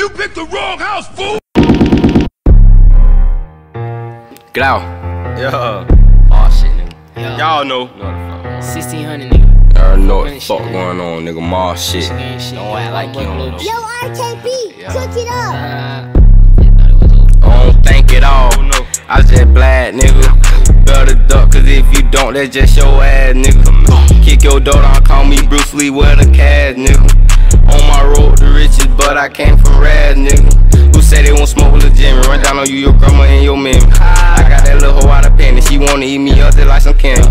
You picked the wrong house, fool! Get out. Yeah. Oh shit, nigga. Y'all know. Know 1600 nigga. fuck. I already know what the fuck it. going on, nigga. Ma shit. Shit ain't shit. Don't act like you don't know. Yo, RKB, cook it up. Uh, they it was. I don't think it all. Oh, no. I just black, nigga. Better duck, cause if you don't, that's just your ass, nigga. Kick your door down, call me Bruce Lee, wear the cash, nigga. Road to riches, but I came from rad, nigga. Who say they won't smoke with a Jimmy? Run down on you, your grandma and your mammy. I got that little hoe out of penny, she wanna eat me up just like some candy.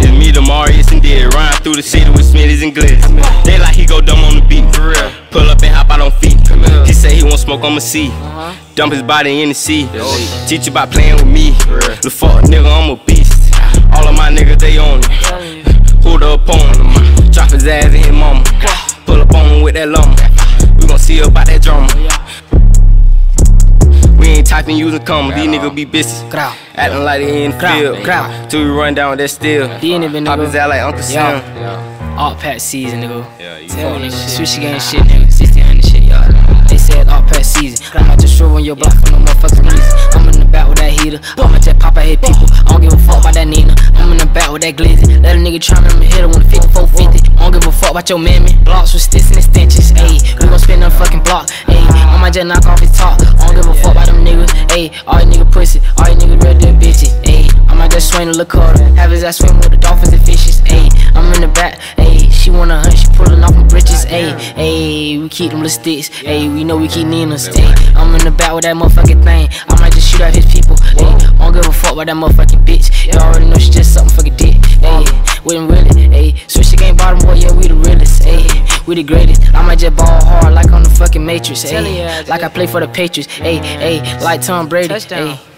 It's me, the Marius and Dead, ride through the city with Smitties and Glitz. They like he go dumb on the beat, for real. Pull up and hop out on feet. He say he won't smoke, I'ma see. Dump his body in the sea. Teach you about playing with me. The fuck nigga, I'm a beast. All of my niggas, they on it. Who the opponent? Drop his ass with that lumber. We gon' see about that drama. We ain't typing using commas. These niggas be bitches. Growl. Acting like they in the Growl, field. growl. Till we run down with that steel. He ain't even Pop his nigga. ass like Uncle Sam. Opp pack season, nigga. Yeah, you Tell know nigga, this switch game shit, nigga. 1600 shit, y'all. They said opp pack season. I'ma just show on your block for no motherfucking reason. I'm in the back with that heater. I'ma just pop out hit people. I don't give a fuck about that Nina. I'm in the back with that glizzy. Nigga try me, I'ma hit her with a 5450. I don't give a fuck about your mammy. Blocks with sticks and extensions. Ayy, we gon' spin a fucking block. Ayy, I might just knock off his top. Don't give a fuck about them niggas. Ayy, all you nigga pussy. All you niggas real dead bitches. Ayy, I might just swing a little cutter. Have his ass swim with the dolphins and fishes. Ayy, I'm in the back. Ayy, she wanna hunt, she pulling off my britches. Ayy, ayy, we keep them little sticks. Ayy, we know we keep Nina's. Ayy, I'm in the back with that motherfucking thing. I might just shoot at his people. Ayy, don't give a fuck about that motherfucking bitch. You already know she just. We them really. Ayy, switch the game bottom boy, yeah, we the realest. Ayy, we the greatest. I might just ball hard like on the fucking Matrix. Ayy, like I play for the Patriots. Ayy, ayy, like Tom Brady. Ayy.